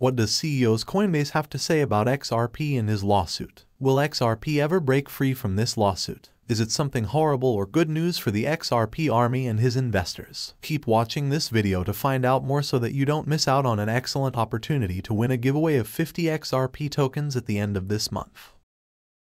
What does CEO's Coinbase have to say about XRP and his lawsuit? Will XRP ever break free from this lawsuit? Is it something horrible or good news for the XRP army and his investors? Keep watching this video to find out more so that you don't miss out on an excellent opportunity to win a giveaway of 50 XRP tokens at the end of this month.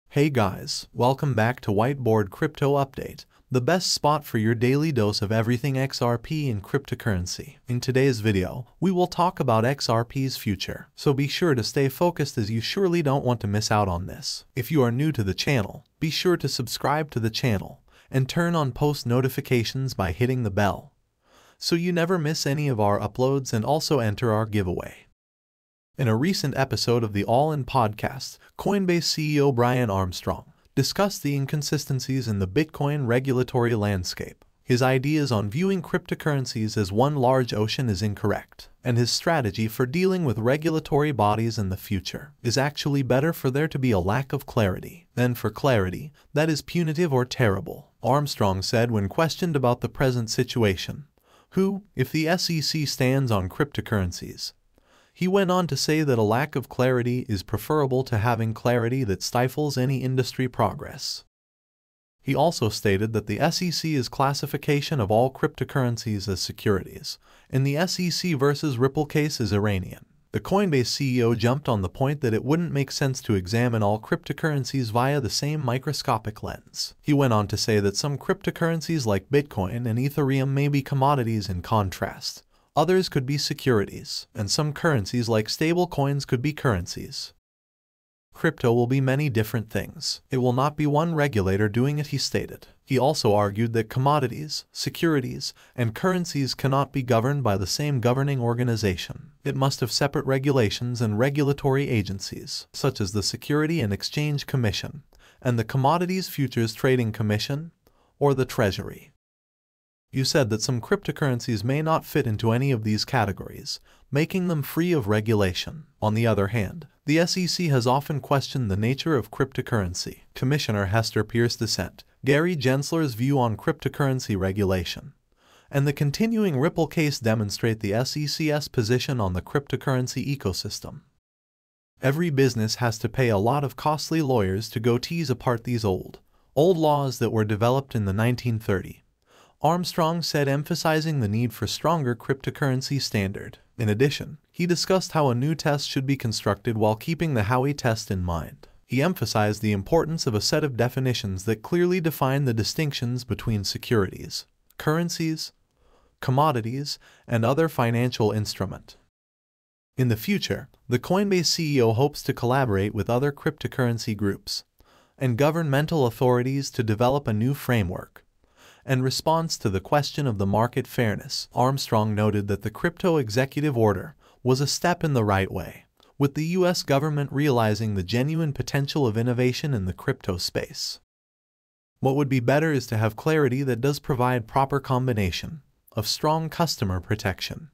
Hey guys, welcome back to Whiteboard Crypto Update, the best spot for your daily dose of everything XRP and cryptocurrency. In today's video, we will talk about XRP's future, so be sure to stay focused as you surely don't want to miss out on this. If you are new to the channel, be sure to subscribe to the channel and turn on post notifications by hitting the bell, so you never miss any of our uploads and also enter our giveaway. In a recent episode of the All In podcast, Coinbase CEO Brian Armstrong discussed the inconsistencies in the Bitcoin regulatory landscape. His ideas on viewing cryptocurrencies as one large ocean is incorrect, and his strategy for dealing with regulatory bodies in the future is actually better for there to be a lack of clarity than for clarity that is punitive or terrible, Armstrong said when questioned about the present situation. Who, if the SEC stands on cryptocurrencies, he went on to say that a lack of clarity is preferable to having clarity that stifles any industry progress. He also stated that the SEC's classification of all cryptocurrencies as securities in the SEC versus Ripple case is Iranian. The Coinbase CEO jumped on the point that it wouldn't make sense to examine all cryptocurrencies via the same microscopic lens. He went on to say that some cryptocurrencies like Bitcoin and Ethereum may be commodities in contrast, Others could be securities, and some currencies like stablecoins could be currencies. Crypto will be many different things. It will not be one regulator doing it, he stated. He also argued that commodities, securities, and currencies cannot be governed by the same governing organization. It must have separate regulations and regulatory agencies, such as the Security and Exchange Commission and the Commodities Futures Trading Commission or the Treasury. You said that some cryptocurrencies may not fit into any of these categories, making them free of regulation. On the other hand, the SEC has often questioned the nature of cryptocurrency. Commissioner Hester Peirce dissent, Gary Gensler's view on cryptocurrency regulation, and the continuing Ripple case demonstrate the SEC's position on the cryptocurrency ecosystem. Every business has to pay a lot of costly lawyers to go tease apart these old, old laws that were developed in the 1930s. Armstrong said emphasizing the need for stronger cryptocurrency standard. In addition, he discussed how a new test should be constructed while keeping the Howey test in mind. He emphasized the importance of a set of definitions that clearly define the distinctions between securities, currencies, commodities, and other financial instrument. In the future, the Coinbase CEO hopes to collaborate with other cryptocurrency groups and governmental authorities to develop a new framework in response to the question of the market fairness, Armstrong noted that the crypto executive order was a step in the right way, with the U.S. government realizing the genuine potential of innovation in the crypto space. What would be better is to have clarity that does provide proper combination of strong customer protection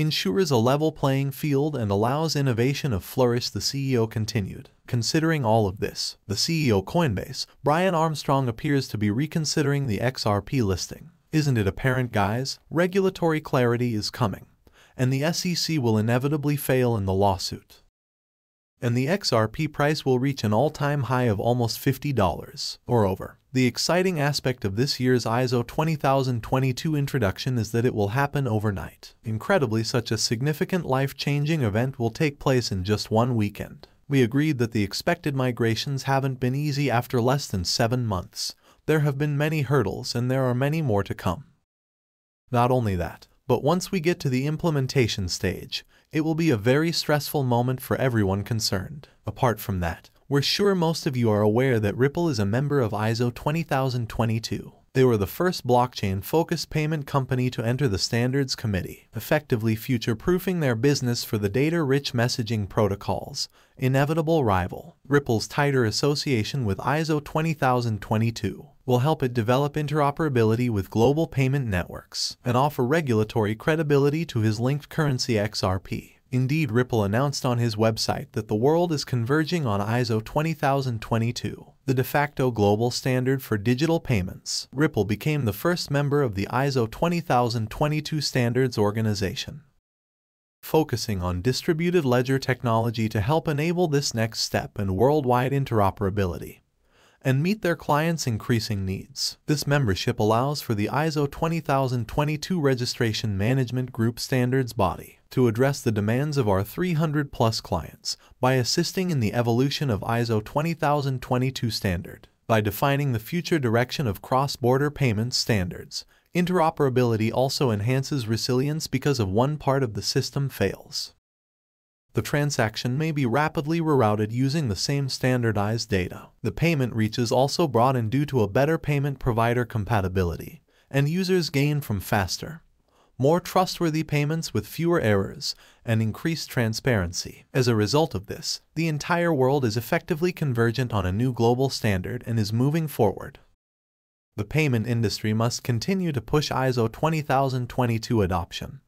ensures a level playing field and allows innovation to flourish, the CEO continued. Considering all of this, the CEO Coinbase, Brian Armstrong appears to be reconsidering the XRP listing. Isn't it apparent, guys? Regulatory clarity is coming, and the SEC will inevitably fail in the lawsuit and the XRP price will reach an all-time high of almost $50 or over. The exciting aspect of this year's ISO 20022 introduction is that it will happen overnight. Incredibly, such a significant life-changing event will take place in just one weekend. We agreed that the expected migrations haven't been easy after less than seven months. There have been many hurdles and there are many more to come. Not only that, but once we get to the implementation stage, it will be a very stressful moment for everyone concerned. Apart from that, we're sure most of you are aware that Ripple is a member of ISO 20022. They were the first blockchain-focused payment company to enter the Standards Committee, effectively future-proofing their business for the data-rich messaging protocols. Inevitable rival, Ripple's tighter association with ISO 20022 will help it develop interoperability with global payment networks and offer regulatory credibility to his linked currency XRP. Indeed, Ripple announced on his website that the world is converging on ISO 20022, the de facto global standard for digital payments. Ripple became the first member of the ISO 20022 standards organization. focusing on distributed ledger technology to help enable this next step in worldwide interoperability and meet their clients' increasing needs. This membership allows for the ISO 20022 Registration Management Group Standards Body to address the demands of our 300 plus clients by assisting in the evolution of ISO 20022 standard. By defining the future direction of cross-border payments standards, interoperability also enhances resilience because of one part of the system fails the transaction may be rapidly rerouted using the same standardized data. The payment reach is also in due to a better payment provider compatibility, and users gain from faster, more trustworthy payments with fewer errors, and increased transparency. As a result of this, the entire world is effectively convergent on a new global standard and is moving forward. The payment industry must continue to push ISO 20022 adoption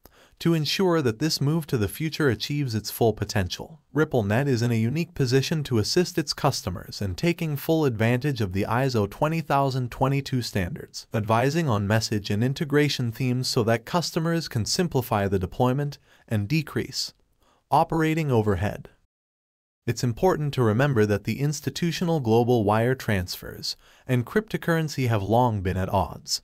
to ensure that this move to the future achieves its full potential. RippleNet is in a unique position to assist its customers in taking full advantage of the ISO 20022 standards, advising on message and integration themes so that customers can simplify the deployment and decrease operating overhead. It's important to remember that the institutional global wire transfers and cryptocurrency have long been at odds.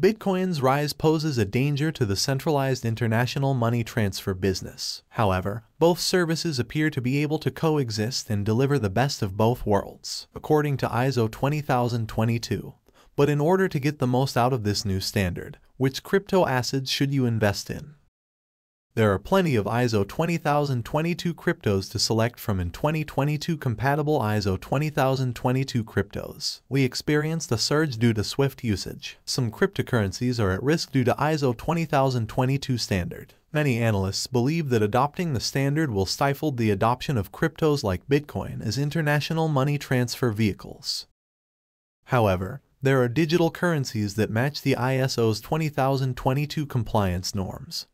Bitcoin's rise poses a danger to the centralized international money transfer business. However, both services appear to be able to coexist and deliver the best of both worlds, according to ISO 20022. But in order to get the most out of this new standard, which crypto assets should you invest in? There are plenty of ISO 20022 cryptos to select from in 2022 compatible ISO 20022 cryptos. We experienced a surge due to Swift usage. Some cryptocurrencies are at risk due to ISO 20022 standard. Many analysts believe that adopting the standard will stifle the adoption of cryptos like Bitcoin as international money transfer vehicles. However, there are digital currencies that match the ISO's 20022 compliance norms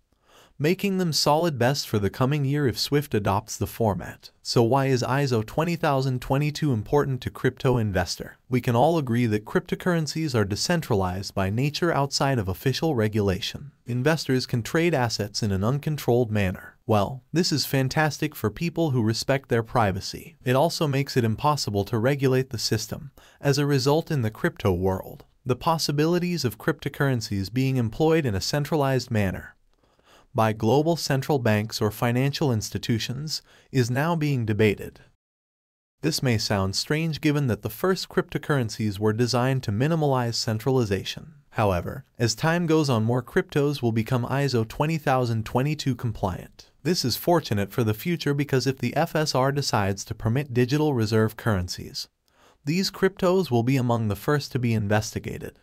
making them solid best for the coming year if Swift adopts the format. So why is ISO 20022 important to crypto investor? We can all agree that cryptocurrencies are decentralized by nature outside of official regulation. Investors can trade assets in an uncontrolled manner. Well, this is fantastic for people who respect their privacy. It also makes it impossible to regulate the system. As a result in the crypto world, the possibilities of cryptocurrencies being employed in a centralized manner by global central banks or financial institutions is now being debated. This may sound strange given that the first cryptocurrencies were designed to minimize centralization. However, as time goes on more cryptos will become ISO 20022 compliant. This is fortunate for the future because if the FSR decides to permit digital reserve currencies, these cryptos will be among the first to be investigated.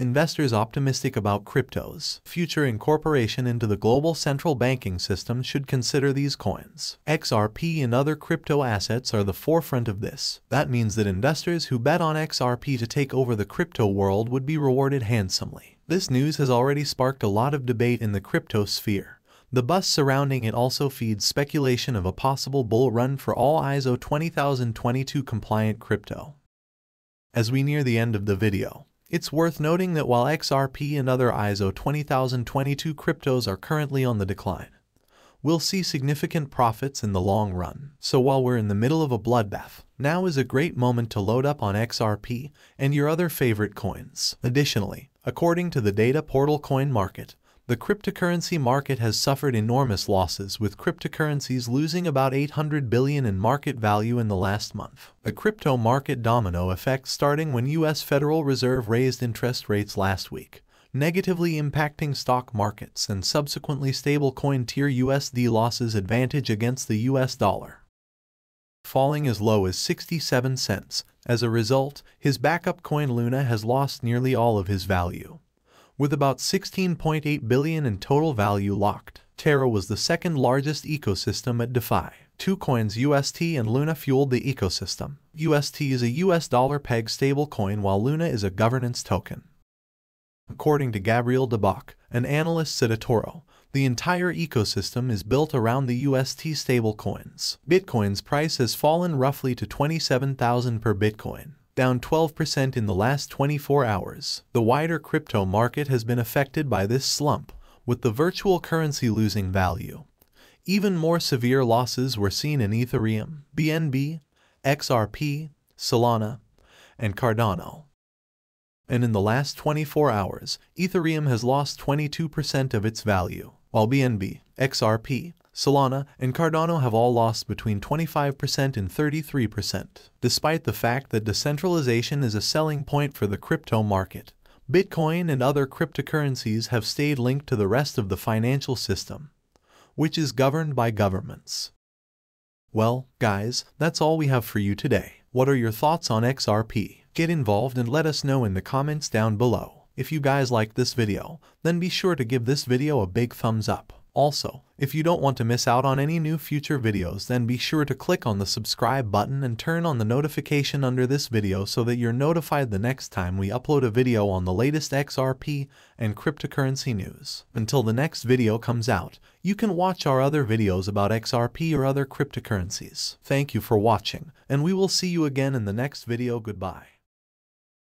Investors optimistic about cryptos, future incorporation into the global central banking system should consider these coins. XRP and other crypto assets are the forefront of this. That means that investors who bet on XRP to take over the crypto world would be rewarded handsomely. This news has already sparked a lot of debate in the crypto sphere. The buzz surrounding it also feeds speculation of a possible bull run for all ISO 20022 compliant crypto. As we near the end of the video, it's worth noting that while XRP and other ISO 20022 cryptos are currently on the decline, we'll see significant profits in the long run. So while we're in the middle of a bloodbath, now is a great moment to load up on XRP and your other favorite coins. Additionally, according to the data portal Coin Market, the cryptocurrency market has suffered enormous losses with cryptocurrencies losing about 800 billion in market value in the last month. A crypto market domino effect starting when US Federal Reserve raised interest rates last week, negatively impacting stock markets and subsequently stablecoin TerraUSD losses advantage against the US dollar falling as low as 67 cents. As a result, his backup coin Luna has lost nearly all of his value with about 16.8 billion in total value locked. Terra was the second largest ecosystem at DeFi. Two coins UST and Luna fueled the ecosystem. UST is a US dollar peg stablecoin while Luna is a governance token. According to Gabriel Debac, an analyst at eToro, the entire ecosystem is built around the UST stablecoins. Bitcoin's price has fallen roughly to 27,000 per Bitcoin, down 12% in the last 24 hours. The wider crypto market has been affected by this slump, with the virtual currency losing value. Even more severe losses were seen in Ethereum, BNB, XRP, Solana, and Cardano. And in the last 24 hours, Ethereum has lost 22% of its value, while BNB, XRP, Solana, and Cardano have all lost between 25% and 33%. Despite the fact that decentralization is a selling point for the crypto market, Bitcoin and other cryptocurrencies have stayed linked to the rest of the financial system, which is governed by governments. Well, guys, that's all we have for you today. What are your thoughts on XRP? Get involved and let us know in the comments down below. If you guys like this video, then be sure to give this video a big thumbs up. Also, if you don't want to miss out on any new future videos then be sure to click on the subscribe button and turn on the notification under this video so that you're notified the next time we upload a video on the latest XRP and cryptocurrency news. Until the next video comes out, you can watch our other videos about XRP or other cryptocurrencies. Thank you for watching, and we will see you again in the next video. Goodbye.